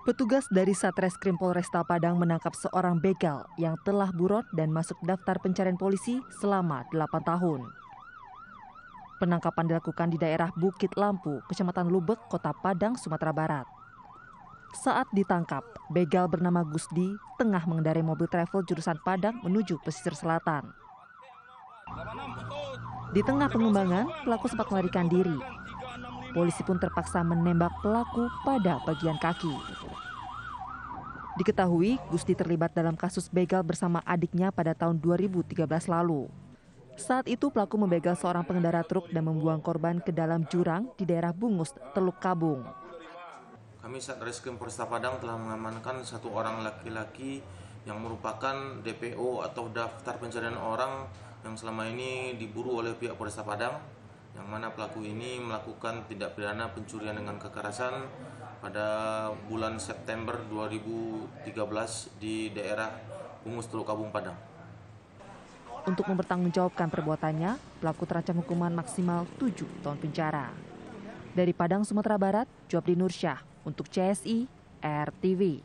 Petugas dari Satreskrim Polresta Padang menangkap seorang begal yang telah buron dan masuk daftar pencarian polisi selama 8 tahun. Penangkapan dilakukan di daerah Bukit Lampu, Kecamatan Lubek, Kota Padang, Sumatera Barat. Saat ditangkap, begal bernama Gusdi tengah mengendarai mobil travel jurusan Padang menuju pesisir selatan. Di tengah pengembangan, pelaku sempat melarikan diri. Polisi pun terpaksa menembak pelaku pada bagian kaki. Diketahui, Gusti terlibat dalam kasus begal bersama adiknya pada tahun 2013 lalu. Saat itu pelaku membegal seorang pengendara truk dan membuang korban ke dalam jurang di daerah Bungus, Teluk Kabung. Kami Satreskrim Polresta Padang telah mengamankan satu orang laki-laki yang merupakan DPO atau daftar pencarian orang yang selama ini diburu oleh pihak Polresta Padang yang mana pelaku ini melakukan tindak pidana pencurian dengan kekerasan pada bulan September 2013 di daerah Bungus Teluk Kabung Padang. Untuk mempertanggungjawabkan perbuatannya, pelaku terancam hukuman maksimal 7 tahun penjara. Dari Padang, Sumatera Barat, Jobdi Nursyah untuk CSI RTV.